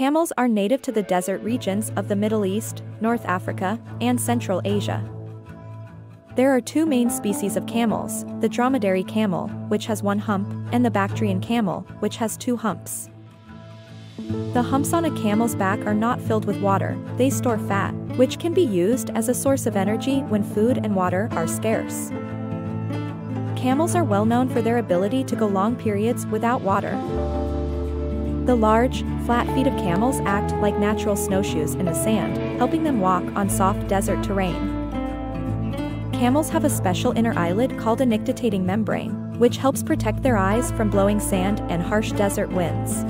Camels are native to the desert regions of the Middle East, North Africa, and Central Asia. There are two main species of camels, the dromedary camel, which has one hump, and the Bactrian camel, which has two humps. The humps on a camel's back are not filled with water, they store fat, which can be used as a source of energy when food and water are scarce. Camels are well known for their ability to go long periods without water. The large, flat feet of camels act like natural snowshoes in the sand, helping them walk on soft desert terrain. Camels have a special inner eyelid called a nictitating membrane, which helps protect their eyes from blowing sand and harsh desert winds.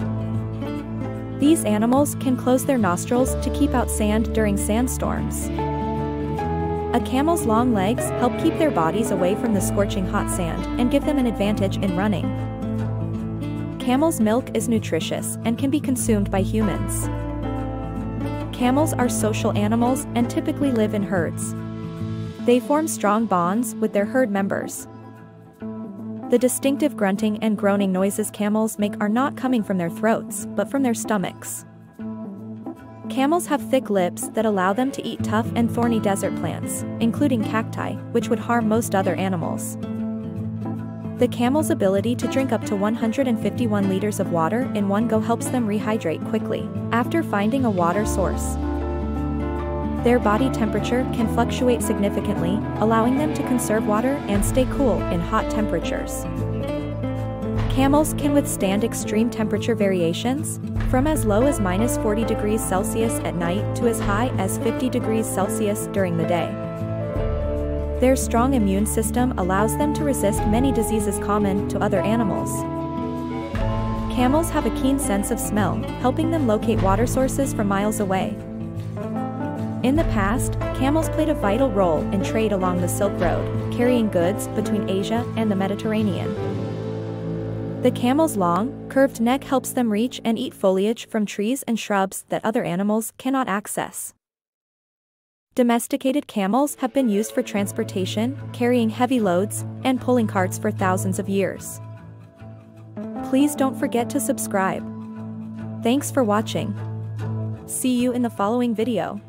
These animals can close their nostrils to keep out sand during sandstorms. A camel's long legs help keep their bodies away from the scorching hot sand and give them an advantage in running. Camel's milk is nutritious and can be consumed by humans. Camels are social animals and typically live in herds. They form strong bonds with their herd members. The distinctive grunting and groaning noises camels make are not coming from their throats, but from their stomachs. Camels have thick lips that allow them to eat tough and thorny desert plants, including cacti, which would harm most other animals. The camel's ability to drink up to 151 liters of water in one go helps them rehydrate quickly, after finding a water source. Their body temperature can fluctuate significantly, allowing them to conserve water and stay cool in hot temperatures. Camels can withstand extreme temperature variations, from as low as minus 40 degrees Celsius at night to as high as 50 degrees Celsius during the day. Their strong immune system allows them to resist many diseases common to other animals. Camels have a keen sense of smell, helping them locate water sources from miles away. In the past, camels played a vital role in trade along the Silk Road, carrying goods between Asia and the Mediterranean. The camel's long, curved neck helps them reach and eat foliage from trees and shrubs that other animals cannot access. Domesticated camels have been used for transportation, carrying heavy loads, and pulling carts for thousands of years. Please don't forget to subscribe. Thanks for watching. See you in the following video.